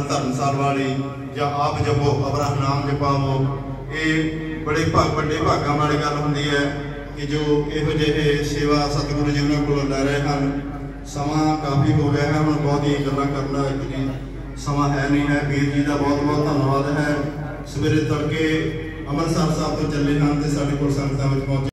ਧਰਮਸਾਲ ਵਾਲੀ ਜਾਂ ਆਪ ਜਪੋ ਅਬਰਾ ਨਾਮ ਜਪਾਵੋ। ਇਹ ਬੜੇ ਭਾਗ ਵੱਡੇ ਭਾਗਾਂ ਵਾਲੀ ਗੱਲ ਹੁੰਦੀ ਹੈ ਕਿ ਜੋ ਇਹੋ ਜਿਹੇ ਸੇਵਾ ਸਤਿਗੁਰੂ ਜੀ ਉਹਨਾਂ ਕੋਲੋਂ ਲੈ ਰਹੇ ਹਨ। ਸਮਾਂ ਕਾਫੀ ਹੋ ਗਿਆ ਹੈ, ਹੁਣ ਬਹੁਤ ਹੀ ਗੱਲਾਂ ਕਰਨਾ ਦਾ ਇਤਨੀ ਸਮਾਂ ਹੈ ਨਹੀਂ ਹੈ। ਵੀਰ ਜੀ ਦਾ ਬਹੁਤ ਬਹੁਤ ਧੰਨਵਾਦ ਹੈ। ਸਵੇਰੇ ਤੜਕੇ ਅੰਮ੍ਰਿਤਸਰ ਸਾਹਿਬ ਤੋਂ ਚੱਲੇ ਹਨ ਤੇ ਸਾਡੇ ਕੋਲ ਸੰਗਤਾਂ ਵਿੱਚ ਪਹੁੰਚੇ।